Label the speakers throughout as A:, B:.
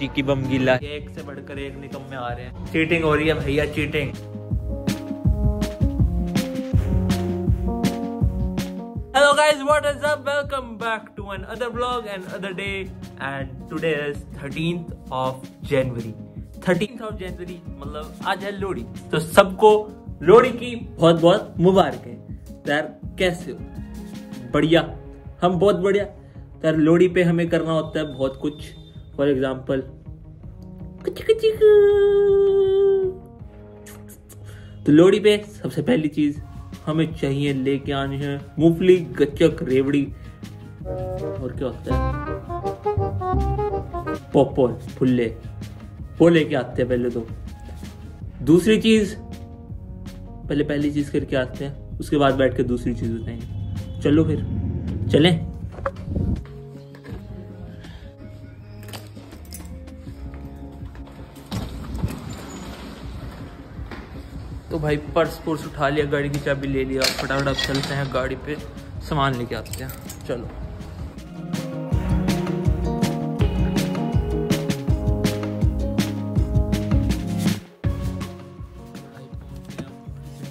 A: Cheeky बम गीला। एक से बढ़कर एक निकम में आ रहे हैं। चीटिंग हो रही है भैया cheating. Hello guys, what is up? Welcome back to another vlog and other day and today is 13th of January. 13th of January मतलब आज है लोहड़ी। तो सबको लोहड़ी की बहुत बहुत मुबारक। है यार कैसे हो? बढ़िया। हम बहुत बढ़िया। यार लोहड़ी पे हमें करना होता है बहुत कुछ। फॉर एग्ज़ाम्पल तो लोहड़ी पे सबसे पहली चीज़ हमें चाहिए लेके आनी है मूंगफली गच्चक रेवड़ी और क्या होता है पॉपकॉर्न फुल्ले वो लेके आते हैं पहले तो दूसरी चीज़ पहले पहली चीज़ करके आते हैं उसके बाद बैठ के दूसरी चीज़ बताएँगे चलो फिर चलें भाई पर्स पुर्स उठा लिया गाड़ी की चाबी ले लिया फटाफट अब चलते हैं गाड़ी पे सामान लेके आते हैं। चलो।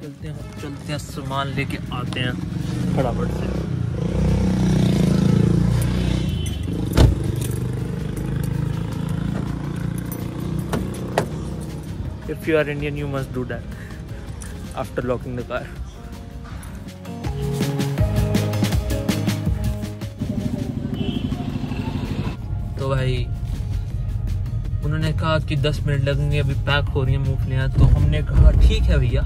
A: चलते हैं चलते हैं सामान लेके आते हैं फटाफट से। If you are Indian, you must do that. After locking the car. तो भाई, उन्होंने कहा कि 10 मिनट लगेंगे, अभी पैक हो रही है मूंगफलियाँ। तो हमने कहा, ठीक है भैया,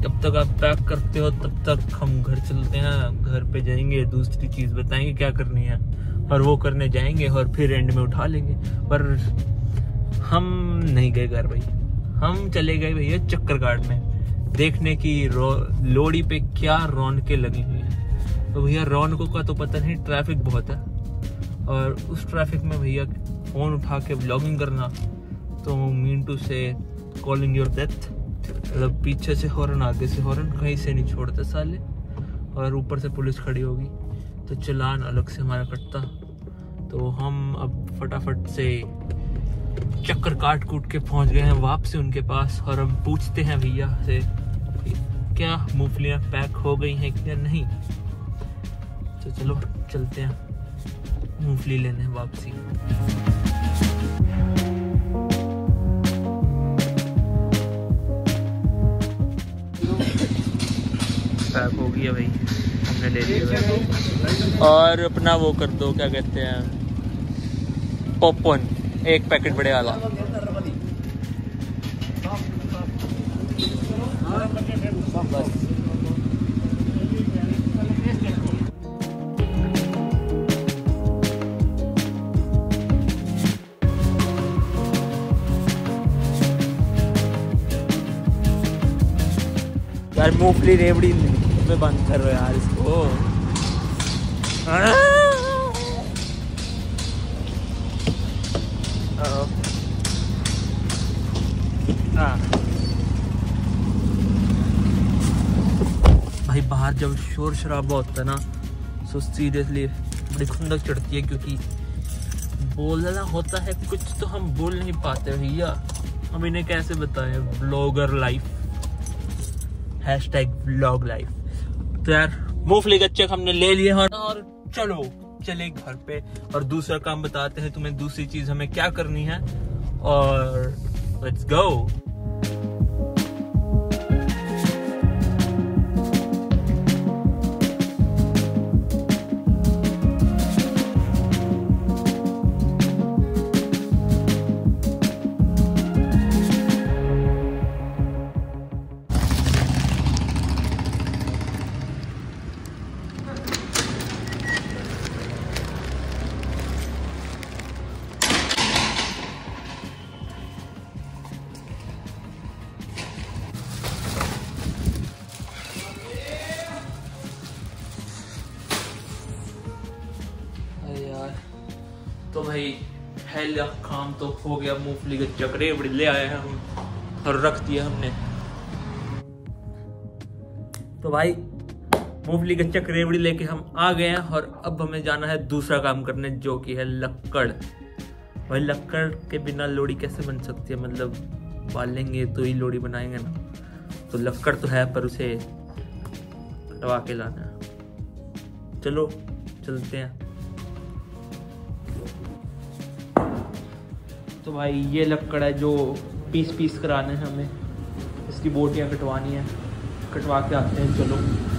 A: जब तक आप पैक करते हो, तब तक हम घर चलते हैं, घर पे जाएँगे, दूसरी चीज़ बताएँगे क्या करनी है, और वो करने जाएँगे, और फिर एंड में उठा लेंगे। पर हम नहीं गए घर, भाई। हम चले गए भैया चक्कर काटने देखने की लोड़ी पे क्या रौनकें लगी हुई हैं। तो भैया रौनकों का तो पता नहीं, ट्रैफ़िक बहुत है। और उस ट्रैफ़िक में भैया, फ़ोन उठा के ब्लॉगिंग करना तो mean to say calling your death मतलब पीछे से हॉर्न आगे से हॉर्न कहीं से नहीं छोड़ते साले। और ऊपर से पुलिस खड़ी होगी। तो चलान अलग से हमारा कटता। तो हम अब फटाफट से चक्कर काट कूट के पहुँच गए हैं वापसी उनके पास। और हम पूछते हैं भैया से क्या मूंगफलियाँ पैक हो गई हैं क्या नहीं? तो चलो, चलते हैं। मूंगफली लेने वापसी। पैक हो गया भाई। हमने ले लिया और अपना वो कर दो, क्या कहते हैं? पॉपकॉर्न एक पैकेट बड़े वाला। यार मूंगफली रेवड़ी में बंद कर रहे यार इसको। भाई बाहर जब शोर शराबा होता है ना तो सीरियसली बड़ी खुंदक चढ़ती है क्योंकि बोलना होता है, कुछ तो हम बोल नहीं पाते भैया। हम इन्हें कैसे बताएँ? Blogger life hashtag blog life तो यार मूंगफली गच्चक हमने ले लिए और चलो, चले घर पे और दूसरा काम बताते हैं, तुम्हें दूसरी चीज़ हमें क्या करनी है? और लेट्स गो तो भाई, पहला काम तो हो गया मूंगफली के चक्रे ले आए हैं हम और रख दिया हमने। तो भाई, मूंगफली के चक्र रेवड़ी लेके हम आ गए हैं और अब हमें जाना है दूसरा काम करने, जो कि है लक्कड़। भाई, लक्कड़ के बिना लोड़ी कैसे बन सकती है? मतलब बालेंगे तो ही लोड़ी बनाएँगे ना। तो लक्कड़ तो है, पर उसे कटवा के लाना है। चलो, चलते हैं। तो भाई ये लक्कड़ है जो पीस पीस कराने हैं हमें। इसकी बोटियाँ कटवानी है। कटवा के आते हैं, चलो।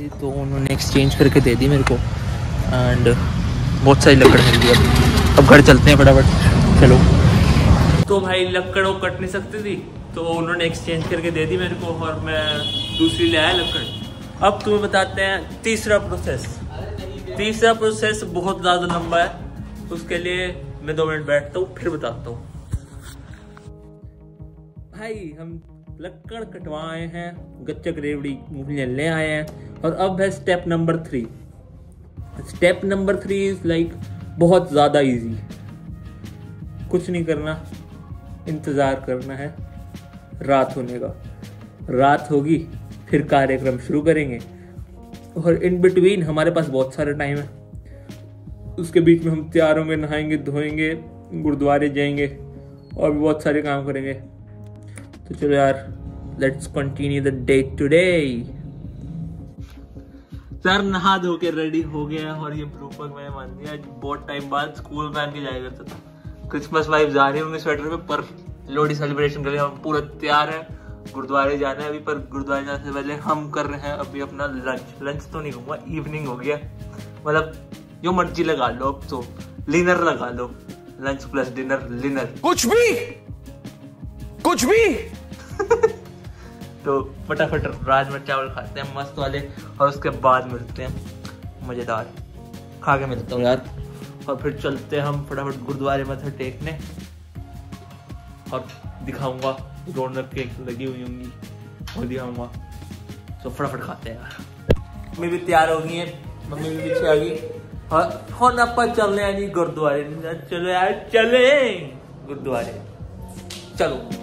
A: सकती तो उन्होंने एक्सचेंज करके दे दी मेरे को। एंड बहुत सारी लकड़ मिल गई अब। घर चलते हैं फटाफट। चलो। तो भाई लकड़ वो कट नहीं सकती थी तो उन्होंने एक्सचेंज करके दे दी मेरे को और मैं दूसरी ले आया लकड़। अब तुम्हें बताते हैं तीसरा प्रोसेस तीसरा प्रोसेस बहुत ज़्यादा लंबा है। उसके लिए मैं दो मिनट बैठता हूँ, फिर बताता हूँ। भाई हम लक्कड़ कटवाए हैं, गच्चक रेवड़ी ले आए हैं। और अब है step number three step number three is like बहुत ज़्यादा इजी कुछ नहीं करना, इंतज़ार करना है, रात होने का। रात होगी, फिर कार्यक्रम शुरू करेंगे। और इन बिटवीन हमारे पास बहुत सारा टाइम है। उसके बीच में हम तैयार होंगे, नहाएँगे, धोएँगे, गुरुद्वारे जाएँगे और भी बहुत सारे काम करेंगे। तो चलो यार let's continue the day today sir नहा धो के रेडी हो गया और ये ब्लूपर मैंने मान दिया आज बहुत टाइम बाद स्कूल पहन के जाया करता था। क्रिसमस वाइब आ रही होंगे स्वेटर पे, पर लोहड़ी सेलिब्रेशन के लिए हम पूरा तैयार है। गुरुद्वारे जाना है अभी, पर गुरुद्वारे जाने से पहले हम कर रहे हैं अभी अपना लंच लंच तो नहीं कहूँगा इवनिंग हो गया। मतलब जो मर्ज़ी लगा लो, अब तो लिनर लगा लो। लंच प्लस डिनर लिनर
B: कुछ भी! कुछ भी!
A: तो फटाफट राजमा चावल खाते हैं, मस्त वाले, और उसके बाद मिलते हैं मज़ेदार। खा के मिलता हूँ यार। और फिर चलते हैं हम फटाफट गुरुद्वारे मत्था टेकने। और दिखाऊँगा रौनक केक लगी हुई होंगी वो दिखाऊँगा। तो फटाफट खाते हैं यार। मम्मी भी तैयार हो गई है, मम्मी भी पीछे आ गई। और हम आप चलने हैं जी, गुरुद्वारे। चलो यार, चले। गुरुद्वारे। चलो।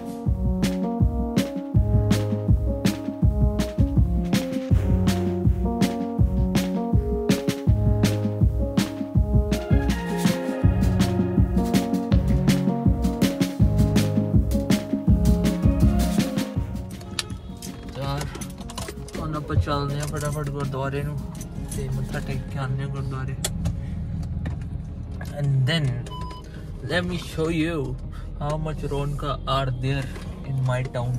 A: ਚੱਲਦੇ ਆ ਫਟਾਫਟ ਗੁਰਦੁਆਰੇ ਨੂੰ ਤੇ ਮੱਥਾ ਟੇਕ ਕੇ ਆਉਂਦੇ ਆ ਗੁਰਦੁਆਰੇ and then let me show you how much Ronka are there in my town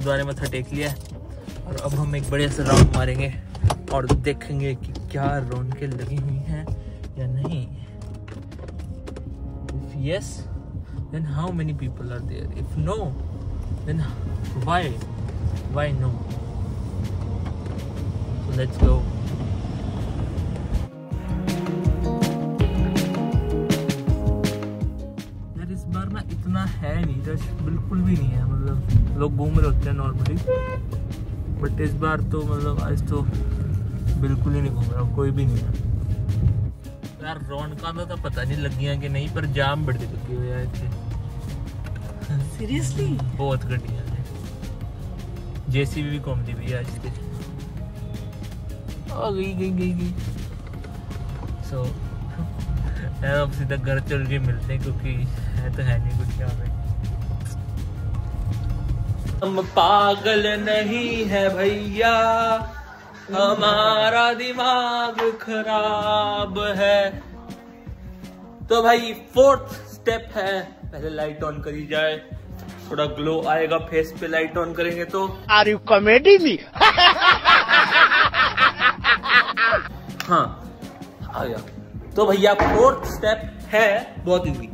A: गुरुद्वारे मत्था टेक लिया और अब हम एक बड़े से राउंड मारेंगे और देखेंगे कि क्या रौनकें लगी हुई हैं या नहीं। If yes then how many people are there? If no, then why? Why no? So let's है नहीं रश बिल्कुल भी नहीं है मतलब लोग घूम रहे होते हैं नॉर्मली बट इस बार तो मतलब आज तो बिल्कुल ही नहीं घूम रहा कोई भी नहीं है। यार रौनका तो पता नहीं लग गया कि नहीं पर जाम बड़ी लगी हुई है इतने।
C: सीरियसली
A: बहुत गड्डिया ने जेसीबी भी घूमती हुई है आज के आ गई गई गई गई। सो so, अब सीधा घर चल के मिलते हैं क्योंकि है तो है नहीं कुछ यहाँ पे। हम पागल नहीं है भैया। हमारा दिमाग खराब है। तो भाई फोर्थ स्टेप है। पहले लाइट ऑन करी जाए। थोड़ा ग्लो आएगा फेस पे लाइट ऑन करेंगे तो।
B: आर यू कॉमेडी मी
A: हाँ आ गया। तो भैया फोर्थ स्टेप है बहुत इजी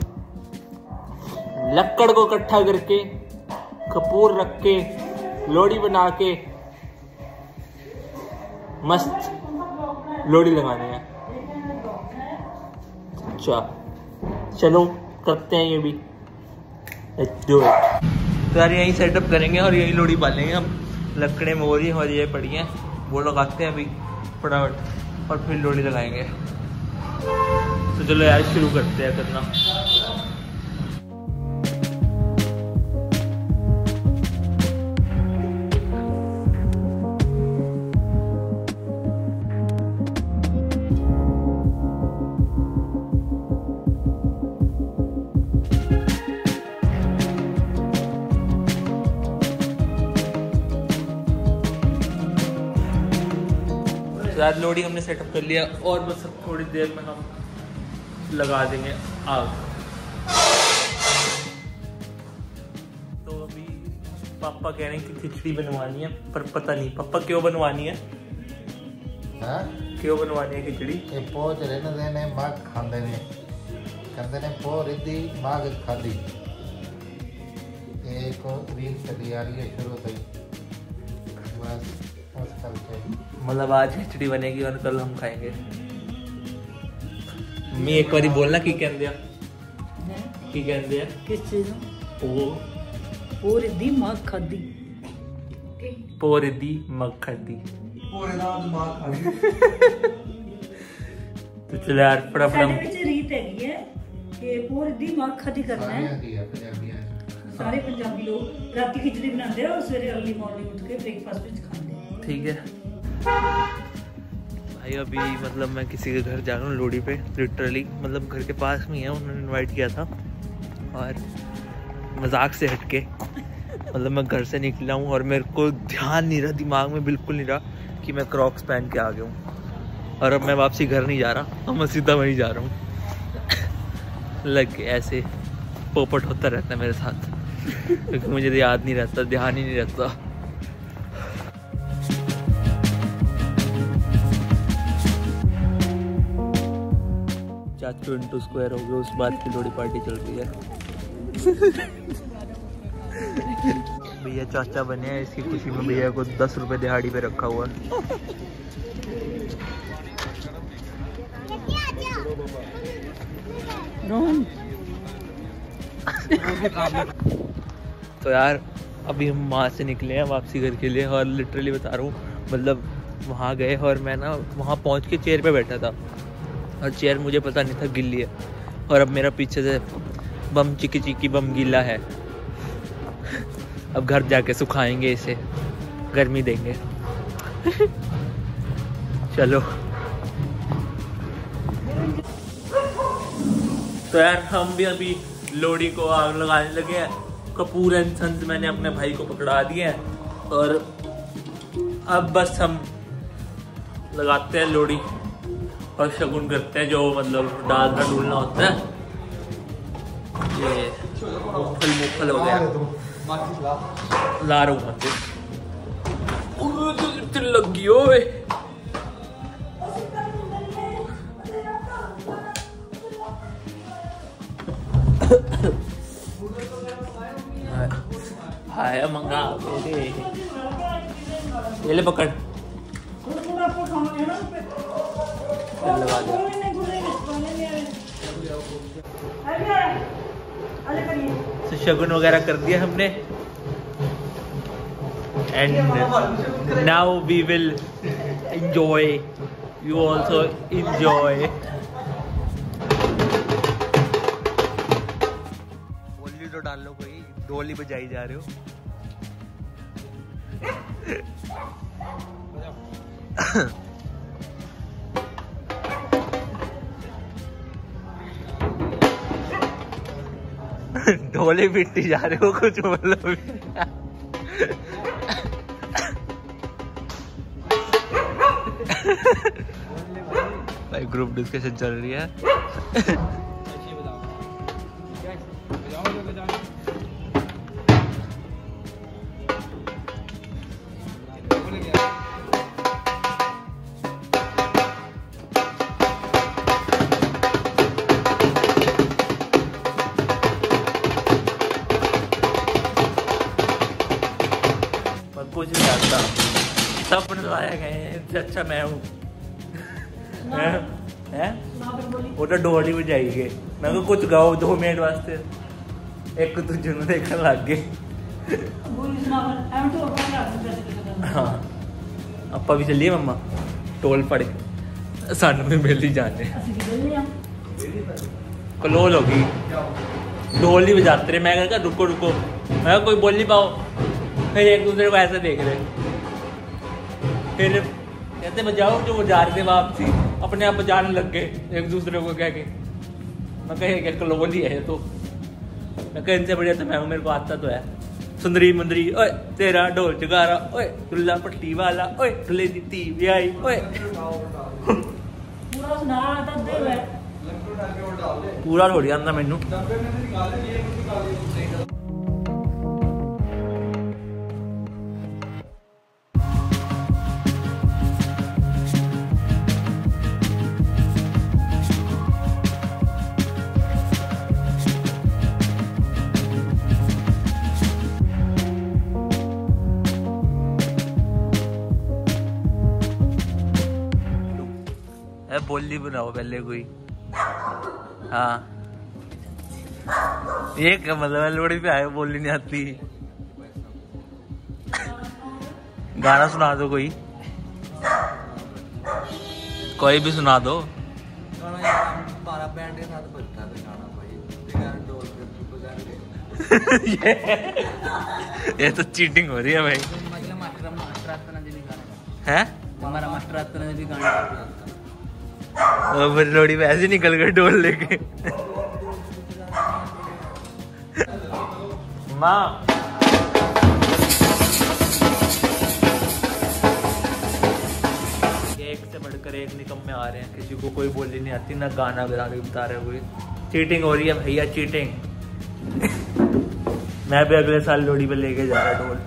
A: लक्कड़ को इकट्ठा करके कपूर रख के लोड़ी बना के, मस्त लोड़ी लगानी है। अच्छा चलो, करते हैं ये भी। तो यार, यही सेटअप करेंगे और यही लोड़ी पालेंगे हम। लकड़े मोरी और ये पड़ी हैं। वो लगाते हैं अभी, फटाफट, और फिर लोड़ी लगाएँगे। तो चलो यार, शुरू करते हैं करना। बाद लोडिंग हमने सेटअप कर लिया और बस अब थोड़ी देर में हम लगा देंगे आग। तो अभी पापा कह रहे हैं कि खिचड़ी बनवानी है पर पता नहीं पापा क्यों बनवानी है?
C: हा?
A: क्यों बनवानी है खिचड़ी?
C: पोच रहने देने माँ खाते ने। कहते ने पो रिद्धि माँ खाधी एक रील चली आ रही है शुरू से
A: मतलब आज खिचड़ी बनेगी और कल हम खाएंगे मैं एक बारी बोलना की कहते हैं की कहते हैं
D: किस चीज
A: ओ
D: पूरी दिमाग खादी
A: पोर दी मग खादी तो चलो यार फटाफट
D: ਸਾਡੇ
A: हम
D: ਵਿੱਚ ਰੀਤ ਹੈਗੀ ਹੈ ਕਿ ਪੂਰੀ ਦਿਮਾਗ ਖਾਦੀ ਕਰਨਾ
C: ਸਾਰਿਆਂ
D: ਹੈ
C: ਦੀ ਹੈ ਪੰਜਾਬੀਆਂ 'ਚ
D: ਸਾਰੇ ਪੰਜਾਬੀ ਲੋਕ ਰਾਤੀ ਖਿਚੜੀ ਬਣਾਉਂਦੇ ਆ ਔਰ ਸਵੇਰੇ ਅਰਲੀ ਮਾਰਨਿੰਗ ਉੱਠ ਕੇ ਬ੍ਰੇਕਫਾਸਟ ਵਿੱਚ ਖਾਂਦੇ ਆ
A: ठीक है भाई, अभी मतलब मैं किसी के घर जा रहा हूँ, लोहड़ी पे लिटरली मतलब घर के पास में ही है, उन्होंने इनवाइट किया था। और मज़ाक से हटके मतलब मैं घर से निकला हूँ और मेरे को ध्यान नहीं रहा, दिमाग में बिल्कुल नहीं रहा कि मैं क्रॉक्स पहन के आ गया हूँ। और अब मैं वापसी घर नहीं जा रहा, अब मैं सीधा वहीं जा रहा हूँ। लग ऐसे पोपट होता रहता है मेरे साथ। क्योंकि मुझे याद नहीं रहता, ध्यान ही नहीं रहता। चाचू इंटू स्क्वायर हो गया उस बात की थोड़ी पार्टी चल रही है भैया चाचा बने हैं इसकी खुशी में भैया को दस रुपए दिहाड़ी पे रखा हुआ। तो यार अभी हम वहाँ से निकले हैं वापसी घर के लिए और लिटरली बता रहा हूँ मतलब वहाँ गए और मैं ना वहाँ पहुँच के चेयर पे बैठा था। और चेयर मुझे पता नहीं था गिल्ली है। और अब मेरा पीछे से बम, चिकी चिकी बम गीला है। अब घर जाके सुखाएँगे इसे। गर्मी देंगे। चलो। तो यार, हम भी अभी लोहड़ी को आग लगाने लगे हैं। कपूर एंड मैंने अपने भाई को पकड़ा दिया है। और अब बस हम लगाते हैं लोहड़ी। और शगुन करते हैं जो मतलब डालना डूलना होता है। ये मूंगफल मूंगफल हो गया। ला रहा हूँ मैं फिर। ओए, तो लगी ओए। हाय मंगा ये ले पकड़। लगा दे तो शगुन वगैरह कर दिया हमने and now we will enjoy you also enjoy बोली तो डाल लो कोई डोली बजाई जा रहे हो ढोले पिट्टी जा रहे हो कुछ मतलब? भाई ग्रुप डिस्कशन चल रही है। कुछ नहीं आता सब बनवाया गए हैं
D: अच्छा मैं हूँ।
A: उधर तो डोली में जाइए मैं को कुछ गाओ दो मिनट वास्ते। एक
D: तो दूजे में
A: देखने लग गए हाँ आप भी चलिए मम्मा। टोल फड़े।
D: सानू भी मेली जाने।
A: कलोल होगी ढोल नहीं बजाते रहे। मैं कहा रुको रुको। मैं कोई बोली पाओ। फिर एक दूसरे को ऐसे देख रहे फिर कहते बजाओ जो वो जा रहे थे वापसी अपने आप बजाने लग गए एक दूसरे को कह के। मैं कह क्या कलोली है तो? मैं कह इनसे बढ़िया तो मैं हूँ मेरे को आता तो है। सुंदरी मंदरी ओए तेरा ढोल जगारा ओए दुल्ला पट्टी वाला ओए दुल्ले दी टीवी आई ओए। पूरा थोड़ी आंदा मैनू। बोली बनाओ पहले कोई। हाँ। ये क्या मतलब लोड़ी पे आए बोली नहीं आती। गाना सुना दो कोई। कोई भी सुना दो। ये, ये तो चीटिंग हो रही है भाई।
E: मतलब मास्टर मास्टर आता ना जी गाना
A: है और लोड़ी पे ऐसे निकल गए डोल लेके। माँ। एक से बढ़कर एक निकम में आ रहे हैं किसी को कोई बोली नहीं आती ना गाना बजा के बता रहे कोई चीटिंग हो रही है भैया चीटिंग मैं भी अगले साल लोड़ी पे लेके जा रहा ढोल।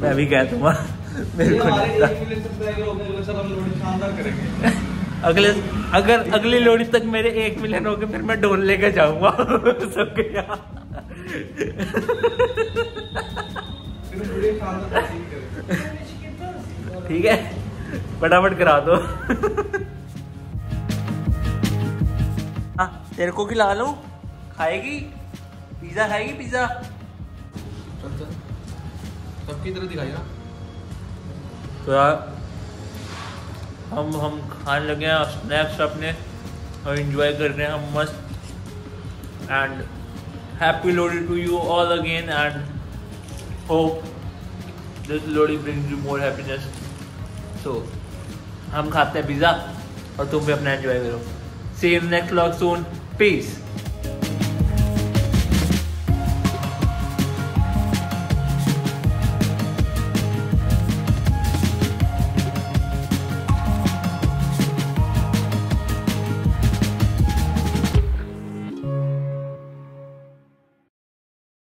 A: मैं भी कह दूँगा मेरे को। अगले अगर अगली लोड़ी तक मेरे एक मिलियन हो गए फिर मैं ढोल लेके जाऊँगा। सबके यहाँ। ठीक है? फटाफट करा दो। हाँ तेरे को खिला लूँ? खाएगी? पिज्जा खाएगी पिज्जा?
C: सबकी तरह दिखाई ना।
A: तो यार हम हम खाने लगे हैं स्नैक्स अपने और इंजॉय कर रहे हैं, हम मस्त। And happy Lohri to you all again and hope this Lohri brings you more happiness so हम खाते हैं पिज़्ज़ा और तुम भी अपना एंजॉय करो। See in next vlog soon peace